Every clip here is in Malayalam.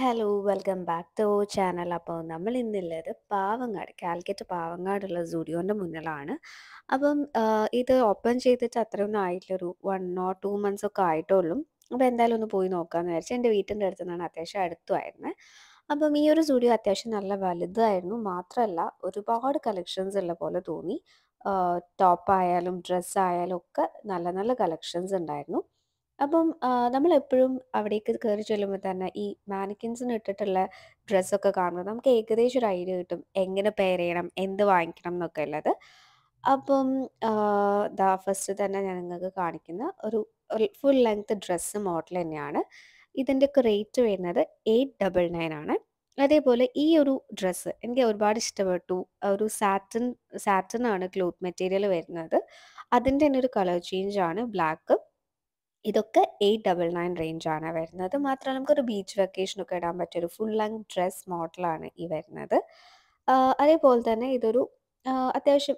Hello welcome back to channel അപ്പോൾ നമ്മൾ ഇന്നുള്ളത് പാവങ്ങാട് കാലിക്കറ്റ് പാവങ്ങാടുള്ള സ്റ്റുഡിയോന്റെ മുന്നിലാണ്. അപ്പം ഇത് ഓപ്പൺ ചെയ്തിട്ട് അത്രയൊന്നും ആയിട്ടില്ല. ഒരു വൺ ഓർ ടു മന്ത്സ് ഒക്കെ ആയിട്ടുള്ളൂ. അപ്പോൾ എന്തായാലും ഒന്ന് പോയി നോക്കാമെന്ന് വിചാരിച്ചു എന്റെ വീട്ടിന്റെ അടുത്ത് നിന്നാണ് അത്യാവശ്യം അടുത്തുമായിരുന്നത് അപ്പം ഈ ഒരു സ്റ്റുഡിയോ അത്യാവശ്യം നല്ല വലുതായിരുന്നു. മാത്രമല്ല ഒരുപാട് കളക്ഷൻസ് ഉള്ള പോലെ തോന്നി. ടോപ്പായാലും ഡ്രസ്സായാലും ഒക്കെ നല്ല നല്ല കളക്ഷൻസ് ഉണ്ടായിരുന്നു. അപ്പം നമ്മൾ എപ്പോഴും അവിടേക്ക് കയറി ചെല്ലുമ്പോൾ തന്നെ ഈ മാനിക്കിൻസിന് ഇട്ടിട്ടുള്ള ഡ്രസ്സൊക്കെ കാണുമ്പോൾ നമുക്ക് ഏകദേശം ഒരു ഐഡിയ കിട്ടും. എങ്ങനെ പെയർ ചെയ്യണം എന്ത് വാങ്ങിക്കണം എന്നൊക്കെ ഉള്ളത്. അപ്പം ദാ ഫസ്റ്റ് തന്നെ ഞാൻ നിങ്ങൾക്ക് കാണിക്കുന്ന ഒരു ഫുൾ ലെങ്ത് ഡ്രസ്സ് മോഡൽ തന്നെയാണ്. ഇതിന്റെയൊക്കെ റേറ്റ് വരുന്നത് എയ്റ്റ് ഡബിൾ നയൻ ആണ്. അതേപോലെ ഈ ഒരു ഡ്രസ്സ് എനിക്ക് ഒരുപാട് ഇഷ്ടപ്പെട്ടു. ഒരു സാറ്റൻ സാറ്റൻ ആണ് ക്ലോത്ത് മെറ്റീരിയൽ വരുന്നത്. അതിന്റെ തന്നെ ഒരു കളർ ചേഞ്ച് ആണ് ബ്ലാക്ക് ഇതൊക്കെ എയ്റ്റ് ഡബിൾ നയൻ റേഞ്ചാണ് വരുന്നത്. മാത്രമല്ല നമുക്കൊരു ബീച്ച് വെക്കേഷനൊക്കെ ഇടാൻ പറ്റിയ ഒരു ഫുൾ ലെങ്ത് ഡ്രസ് മോഡലാണ് ഈ വരുന്നത്. അതേപോലെ തന്നെ ഇതൊരു അത്യാവശ്യം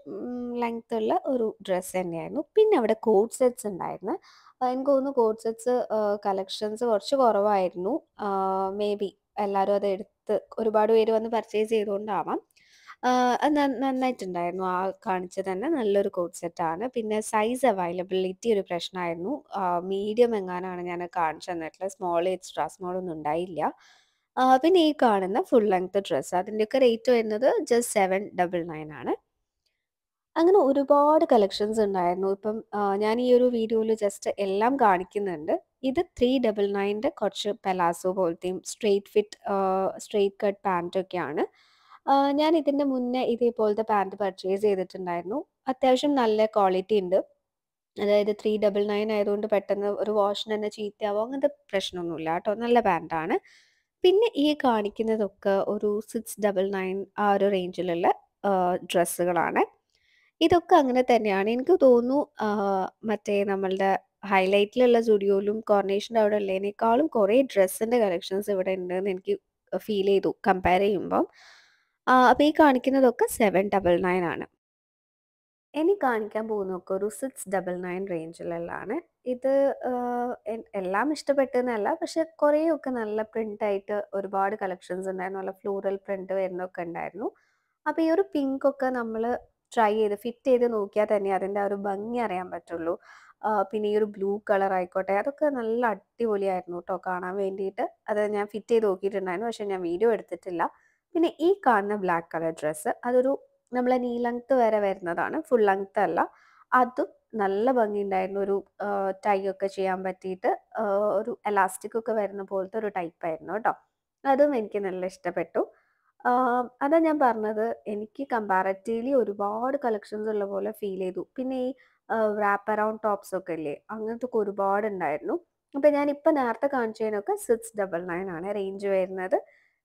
ലെങ്ത് ഉള്ള ഒരു ഡ്രസ്സ് തന്നെയായിരുന്നു. പിന്നെ അവിടെ കോഡ് സെറ്റ്സ് ഉണ്ടായിരുന്നു. എനിക്ക് തോന്നുന്നു കോഡ് സെറ്റ്സ് കളക്ഷൻസ് കുറച്ച് കുറവായിരുന്നു. മേ ബി എല്ലാവരും അത് എടുത്ത് ഒരുപാട് പേര് വന്ന് പർച്ചേസ് ചെയ്തുകൊണ്ടാവാം. നന്നായിട്ടുണ്ടായിരുന്നു. ആ കാണിച്ചത് തന്നെ നല്ലൊരു കോഡ് ആണ്. പിന്നെ സൈസ് അവൈലബിലിറ്റി ഒരു പ്രശ്നമായിരുന്നു മീഡിയം എങ്ങാനാണ് ഞാൻ കാണിച്ചു തന്നിട്ടുള്ളത് സ്മോൾ എക്സ്ട്രാ സ്മോൾ ഒന്നും ഉണ്ടായില്ല. പിന്നെ ഈ കാണുന്ന ഫുൾ ലെങ്ത് ഡ്രസ്സ് അതിന്റെയൊക്കെ റേറ്റ് വരുന്നത് ജസ്റ്റ് സെവൻ ഡബിൾ നയൻ ആണ്. അങ്ങനെ ഒരുപാട് കളക്ഷൻസ് ഉണ്ടായിരുന്നു. ഇപ്പം ഞാൻ ഈ ഒരു വീഡിയോയിൽ ജസ്റ്റ് എല്ലാം കാണിക്കുന്നുണ്ട്. ഇത് ത്രീ ഡബിൾ നയന്റെ കുറച്ച് പെലാസോ പോലത്തെയും സ്ട്രെയിറ്റ് ഫിറ്റ് സ്ട്രെയിറ്റ് കട്ട് പാന്റൊക്കെയാണ് ഞാൻ ഇതിന്റെ മുന്നേ ഇതേപോലത്തെ പാന്റ് പർച്ചേസ് ചെയ്തിട്ടുണ്ടായിരുന്നു. അത്യാവശ്യം നല്ല ക്വാളിറ്റി ഉണ്ട്. അതായത് ത്രീ ഡബിൾ നയൻ ആയതുകൊണ്ട് പെട്ടെന്ന് ഒരു വാഷിന് തന്നെ ചീത്തയാവോ അങ്ങനത്തെ പ്രശ്നമൊന്നുമില്ല കേട്ടോ. നല്ല പാന്റാണ് പിന്നെ ഈ കാണിക്കുന്നതൊക്കെ ഒരു സിക്സ് ഡബിൾ നയൻ ആ ഒരു റേഞ്ചിലുള്ള ഡ്രസ്സുകളാണ്. ഇതൊക്കെ അങ്ങനെ തന്നെയാണ്. എനിക്ക് തോന്നുന്നു മറ്റേ നമ്മളുടെ ഹൈലൈറ്റിലുള്ള സ്റ്റുഡിയോയിലും കോർണേഷന്റെ അവിടെ ഉള്ളതിനേക്കാളും കുറേ ഡ്രസ്സിന്റെ കളക്ഷൻസ് ഇവിടെ ഉണ്ടെന്ന് എനിക്ക് ഫീൽ ചെയ്തു. കമ്പയർ ചെയ്യുമ്പം. അപ്പോൾ ഈ കാണിക്കുന്നതൊക്കെ സെവൻ ഡബിൾ നയൻ ആണ്. ഇനി കാണിക്കാൻ പോകുന്നതൊക്കെ ഒരു സിക്സ് ഡബിൾ നയൻ റേഞ്ചിലുള്ളതാണ് ഇത് എല്ലാം ഇഷ്ടപ്പെട്ടെന്നല്ല പക്ഷെ കുറേയൊക്കെ നല്ല പ്രിന്റായിട്ട് ഒരുപാട് കളക്ഷൻസ് ഉണ്ടായിരുന്നു. നല്ല ഫ്ലൂറൽ പ്രിന്റ് വരുന്നൊക്കെ ഉണ്ടായിരുന്നു. അപ്പോൾ ഈ ഒരു പിങ്ക് ഒക്കെ നമ്മൾ ട്രൈ ചെയ്ത് ഫിറ്റ് ചെയ്ത് നോക്കിയാൽ തന്നെ അതിന്റെ ആ ഒരു ഭംഗി അറിയാൻ പറ്റുള്ളൂ. പിന്നെ ഈ ഒരു ബ്ലൂ കളർ ആയിക്കോട്ടെ അതൊക്കെ നല്ല അടിപൊളിയായിരുന്നു കേട്ടോ കാണാൻ വേണ്ടിയിട്ട്. അത് ഞാൻ ഫിറ്റ് ചെയ്ത് നോക്കിയിട്ടുണ്ടായിരുന്നു പക്ഷെ ഞാൻ വീഡിയോ എടുത്തിട്ടില്ല. പിന്നെ ഈ കാണുന്ന ബ്ലാക്ക് കളർ ഡ്രസ്സ് അതൊരു നമ്മളെ നീ ലെങ്ത് വരെ വരുന്നതാണ്. ഫുൾ ലെങ്ത് അല്ല. അതും നല്ല ഭംഗിയുണ്ടായിരുന്നു. ഒരു ടൈ ഒക്കെ ചെയ്യാൻ പറ്റിയിട്ട് ഒരു എലാസ്റ്റിക് ഒക്കെ വരുന്ന പോലത്തെ ഒരു ടൈപ്പ് ആയിരുന്നു കേട്ടോ. അതും എനിക്ക് നല്ല ഇഷ്ടപ്പെട്ടു. അതാ ഞാൻ പറഞ്ഞത്. എനിക്ക് കമ്പാരറ്റീവ്ലി ഒരുപാട് കളക്ഷൻസ് ഉള്ള പോലെ ഫീൽ ചെയ്തു. പിന്നെ ഈ റാപ്പ് അറൗണ്ട് ടോപ്സ് ഒക്കെ ഇല്ലേ അങ്ങനത്തെ ഒക്കെ ഒരുപാട് ഉണ്ടായിരുന്നു അപ്പം ഇപ്പം നേരത്തെ കാണിച്ചതിനൊക്കെ സിക്സ് ഡബിൾ നയൻ ആണ് റേഞ്ച് വരുന്നത്.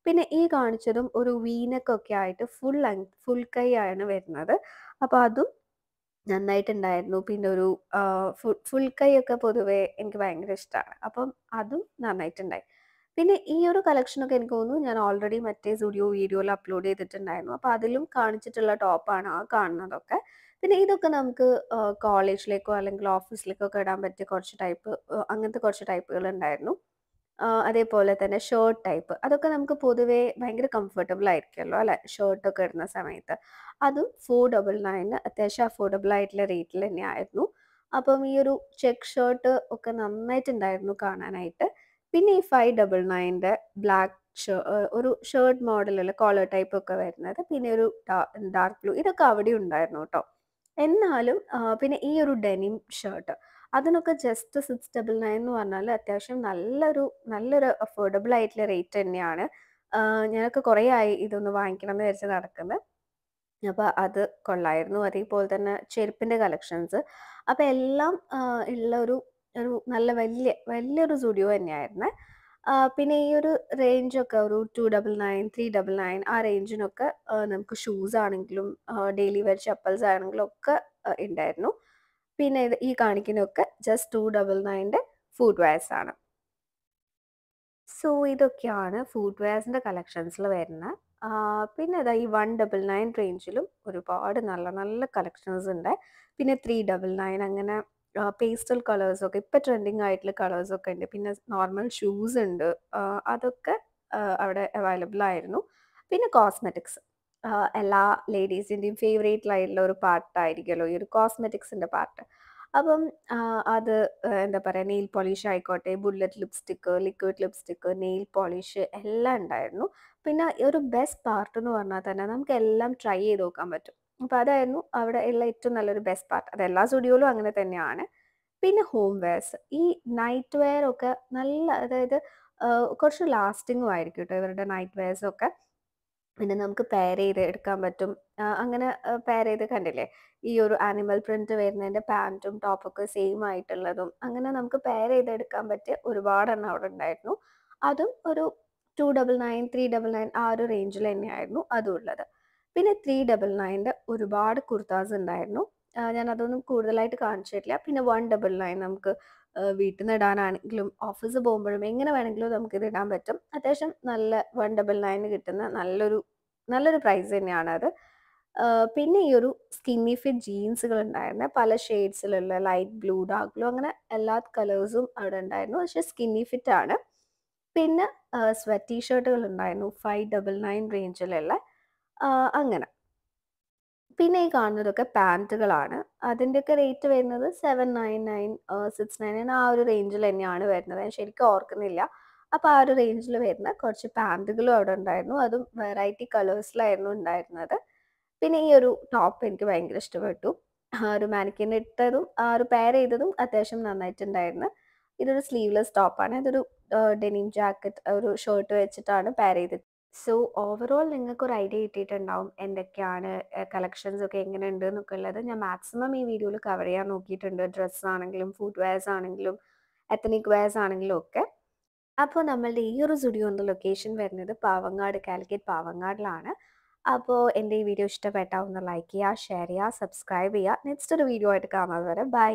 പിന്നെ ഈ കാണിച്ചതും ഒരു വീനക്കൊക്കെ ആയിട്ട് ഫുൾ ലെങ്ത് ഫുൾ കൈ ആണ് വരുന്നത്. അപ്പോൾ അതും നന്നായിട്ടുണ്ടായിരുന്നു. പിന്നെ ഒരു ഫുൾ കൈ ഒക്കെ പൊതുവേ എനിക്ക് ഭയങ്കര ഇഷ്ടമാണ് അപ്പം അതും നന്നായിട്ടുണ്ടായി. പിന്നെ ഈ ഒരു കളക്ഷനൊക്കെ എനിക്ക് തോന്നുന്നു ഞാൻ ഓൾറെഡി മറ്റേ സ്റ്റുഡിയോ വീഡിയോയിൽ അപ്ലോഡ് ചെയ്തിട്ടുണ്ടായിരുന്നു. അപ്പോൾ അതിലും കാണിച്ചിട്ടുള്ള ടോപ്പാണ് ആ കാണുന്നതൊക്കെ. പിന്നെ ഇതൊക്കെ നമുക്ക് കോളേജിലേക്കോ അല്ലെങ്കിൽ ഓഫീസിലേക്കോ ഒക്കെ ഇടാൻ പറ്റിയ കുറച്ച് ടൈപ്പ് അങ്ങനത്തെ കുറച്ച് ടൈപ്പുകൾ ഉണ്ടായിരുന്നു. അതേപോലെ തന്നെ ഷർട്ട് ടൈപ്പ് അതൊക്കെ നമുക്ക് പൊതുവേ ഭയങ്കര കംഫർട്ടബിൾ ആയിരിക്കുമല്ലോ അല്ലെ? ഷർട്ടൊക്കെ ഇടുന്ന സമയത്ത്. അതും ഫോർ ഡബിൾ നയന് അത്യാവശ്യം അഫോർഡബിൾ ആയിട്ടുള്ള റേറ്റിൽ തന്നെ ആയിരുന്നു അപ്പം ഈ ഒരു ചെക്ക് ഷർട്ട് ഒക്കെ നന്നായിട്ടുണ്ടായിരുന്നു കാണാനായിട്ട്. പിന്നെ ഈ ഫൈവ് ഡബിൾ നയന്റെ ബ്ലാക്ക് ഒരു ഷർട്ട് മോഡലുള്ള കോളർ ടൈപ്പ് ഒക്കെ വരുന്നത്. പിന്നെ ഒരു ഡാർക്ക് ബ്ലൂ ഇതൊക്കെ അവിടെ ഉണ്ടായിരുന്നു കേട്ടോ. എന്നാലും പിന്നെ ഈ ഒരു ഡെനിം ഷർട്ട് അതിനൊക്കെ ജസ്റ്റ് സിക്സ് ഡബിൾ നയൻ എന്ന് പറഞ്ഞാൽ അത്യാവശ്യം നല്ലൊരു നല്ലൊരു അഫോർഡബിൾ ആയിട്ടുള്ള റേറ്റ് തന്നെയാണ്. ഞാനൊക്കെ കുറേ ആയി ഇതൊന്ന് വാങ്ങിക്കണം എന്ന് വിചാരിച്ച് നടക്കുന്നത് അപ്പോൾ അത് കൊള്ളായിരുന്നു. അതേപോലെ തന്നെ ചെരുപ്പിന്റെ കളക്ഷൻസ് അപ്പോൾ എല്ലാം ഉള്ള ഒരു ഒരു നല്ല വലിയ വലിയൊരു സ്റ്റുഡിയോ തന്നെയായിരുന്നു. പിന്നെ ഈ ഒരു റേഞ്ചൊക്കെ ഒരു two double nine three double nine ആ റേഞ്ചിനൊക്കെ നമുക്ക് ഷൂസ് ആണെങ്കിലും ഡെയിലി വെയർ ചപ്പൽസ് ആണെങ്കിലും ഒക്കെ ഉണ്ടായിരുന്നു പിന്നെ ഇത് ഈ കാണിക്കുന്നതൊക്കെ ജസ്റ്റ് ടു ഡബിൾ നയന്റെ ഫുഡ് വെയർസ് ആണ്. സോ ഇതൊക്കെയാണ് ഫുഡ് വെയർസിന്റെ കളക്ഷൻസിൽ വരുന്ന പിന്നെ ഇതാ ഈ വൺ ഡബിൾ നയൻ റേഞ്ചിലും ഒരുപാട് നല്ല നല്ല കളക്ഷൻസ് ഉണ്ട്. പിന്നെ ത്രീ ഡബിൾ നയൻ അങ്ങനെ പേസ്റ്റൽ കളേഴ്സൊക്കെ ഇപ്പം ട്രെൻഡിങ് ആയിട്ടുള്ള കളേഴ്സൊക്കെ ഉണ്ട്. പിന്നെ നോർമൽ ഷൂസ് ഉണ്ട്. അതൊക്കെ അവിടെ അവൈലബിൾ ആയിരുന്നു. പിന്നെ കോസ്മെറ്റിക്സ് എല്ലാ ലേഡീസിന്റെയും ഫേവറേറ്റ് ലൈനിലുള്ള ഒരു പാർട്ടായിരിക്കുമല്ലോ ഈ ഒരു കോസ്മെറ്റിക്സിന്റെ പാർട്ട്. അപ്പം അത് എന്താ പറയുക നെയിൽ പോളിഷ് ആയിക്കോട്ടെ, bullet lipstick, liquid lipstick, nail polish എല്ലാം ഉണ്ടായിരുന്നു. പിന്നെ ഒരു ബെസ്റ്റ് പാർട്ട് എന്ന് പറഞ്ഞാൽ തന്നെ നമുക്ക് എല്ലാം ട്രൈ ചെയ്ത് നോക്കാൻ പറ്റും. അപ്പോൾ അതായിരുന്നു അവിടെ ഉള്ള ഏറ്റവും നല്ലൊരു ബെസ്റ്റ് പാർട്ട്. അത് എല്ലാ സ്റ്റുഡിയോയിലും അങ്ങനെ തന്നെയാണ്. പിന്നെ ഹോം വെയർസ് ഈ നൈറ്റ് വെയർ ഒക്കെ നല്ല അതായത് കുറച്ച് ലാസ്റ്റിങ്ങും ആയിരിക്കും കേട്ടോ ഇവരുടെ നൈറ്റ് വെയർസ് ഒക്കെ. പിന്നെ നമുക്ക് പെയർ ചെയ്ത് എടുക്കാൻ പറ്റും. അങ്ങനെ പെയർ ചെയ്ത് കണ്ടില്ലേ? ഈ ഒരു ആനിമൽ പ്രിന്റ് വരുന്നതിന്റെ പാന്റും ടോപ്പൊക്കെ സെയിം ആയിട്ടുള്ളതും അങ്ങനെ നമുക്ക് പെയർ ചെയ്ത് എടുക്കാൻ പറ്റിയ ഒരുപാടെണ്ണം അവിടെ ഉണ്ടായിരുന്നു. അതും ഒരു 299, 399 ആ ഒരു റേഞ്ചിൽ തന്നെയായിരുന്നു അതും ഉള്ളത്. പിന്നെ 399ന്റെ ഒരുപാട് കുർത്താസ് ഉണ്ടായിരുന്നു. ഞാൻ അതൊന്നും കൂടുതലായിട്ട് കാണിച്ചിട്ടില്ല. പിന്നെ 199 നമുക്ക് ആഹ് വീട്ടിൽ നിന്ന് ഇടാനാണെങ്കിലും ഓഫീസിൽ പോകുമ്പോഴും എങ്ങനെ വേണമെങ്കിലും നമുക്കിത് ഇടാൻ പറ്റും. അത്യാവശ്യം നല്ല 199ന് കിട്ടുന്ന നല്ലൊരു നല്ലൊരു പ്രൈസ് തന്നെയാണ് അത് പിന്നെ ഈ ഒരു സ്കിന്നി ഫിറ്റ് ജീൻസുകൾ ഉണ്ടായിരുന്നു പല ഷെയ്ഡ്സിലുള്ള ലൈറ്റ് ബ്ലൂ, ഡാർക്ക് ബ്ലൂ അങ്ങനെ എല്ലാ കളേഴ്സും അവിടെ ഉണ്ടായിരുന്നു. പക്ഷെ സ്കിന്നി ഫിറ്റ് ആണ്. പിന്നെ സ്വെറ്റ് സ്വെറ്റ് ടീ ഷർട്ടുകൾ ഉണ്ടായിരുന്നു. 599 റേഞ്ചിലുള്ള അങ്ങനെ. പിന്നെ ഈ കാണുന്നതൊക്കെ പാന്റുകളാണ് അതിന്റെയൊക്കെ റേറ്റ് വരുന്നത് seven nine nine six nine nine ആ ഒരു റേഞ്ചിൽ തന്നെയാണ് വരുന്നത്. ഞാൻ ശരിക്കും ഓർക്കുന്നില്ല. അപ്പോൾ ആ ഒരു റേഞ്ചിൽ വരുന്ന കുറച്ച് പാന്റുകളും അവിടെ ഉണ്ടായിരുന്നു. അതും വെറൈറ്റി കളേഴ്സിലായിരുന്നു ഉണ്ടായിരുന്നത്. പിന്നെ ഈ ഒരു ടോപ്പ് എനിക്ക് ഭയങ്കര ഇഷ്ടപ്പെട്ടു. ആ ഒരു മാനിക്വിൻ ഇട്ടതും ആ ഒരു പെയർ ചെയ്തതും അത്യാവശ്യം നന്നായിട്ടുണ്ടായിരുന്നു. ഇതൊരു സ്ലീവ്ലെസ് ടോപ്പാണ്. ഇതൊരു ഡെനിം ജാക്കറ്റ് ഒരു ഷർട്ട് വെച്ചിട്ടാണ് പെയർ ചെയ്തത്. സോ ഓവറോൾ നിങ്ങൾക്കൊരു ഐഡിയ കിട്ടിയിട്ടുണ്ടാവും എന്തൊക്കെയാണ് കളക്ഷൻസ് ഒക്കെ എങ്ങനെ ഉണ്ട് എന്നൊക്കെ ഉള്ളത്. ഞാൻ മാക്സിമം ഈ വീഡിയോയിൽ കവർ ചെയ്യാൻ നോക്കിയിട്ടുണ്ട്. ഡ്രസ്സ് ആണെങ്കിലും ഫുഡ് വെയർസ് ആണെങ്കിലും എത്തനിക് വെയർസ് ആണെങ്കിലും ഒക്കെ. അപ്പോൾ നമ്മളുടെ ഈ ഒരു സ്റ്റുഡിയോന്റെ ലൊക്കേഷൻ വരുന്നത് പാവങ്ങാട് കാലിക്കറ്റ് പാവങ്ങാടിലാണ്. അപ്പോൾ എന്റെ ഈ വീഡിയോ ഇഷ്ടപ്പെട്ടാവുന്ന ലൈക്ക് ചെയ്യുക, ഷെയർ ചെയ്യുക, സബ്സ്ക്രൈബ് ചെയ്യുക. നെക്സ്റ്റ് ഒരു വീഡിയോ ആയിട്ട് കാണാൻ വരെ ബൈ.